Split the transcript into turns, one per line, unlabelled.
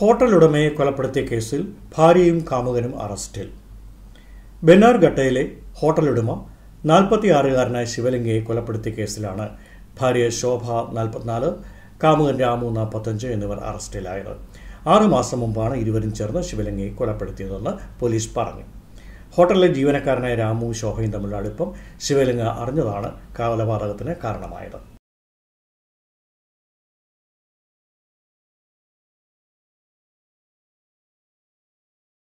Hotel ഉടമയെ കൊലപ്പെടുത്തിയ കേസിൽ ഭാര്യയും കാമുകനും അറസ്റ്റിൽ. ബെന്നാർഘട്ടയിലെ ഹോട്ടൽ ഉടമ നാൽപ്പത്തിയാറുകാരനായ ശിവലിംഗയെ കൊലപ്പെടുത്തിയ കേസിലാണ് ഭാര്യ ശോഭ നാൽപ്പത്തിനാല് കാമുകൻ രാമു നാൽപ്പത്തഞ്ച് എന്നിവർ അറസ്റ്റിലായത്. ആറുമാസം മുമ്പാണ് ഇരുവരും ചേർന്ന് ശിവലിംഗയെ കൊലപ്പെടുത്തിയതെന്ന് പോലീസ് പറഞ്ഞു. ഹോട്ടലിലെ ജീവനക്കാരനായ രാമു ശോഭയും തമ്മിലുള്ള അടുപ്പം ശിവലിംഗ അറിഞ്ഞതാണ് കൊലപാതകത്തിന് കാരണമായത്.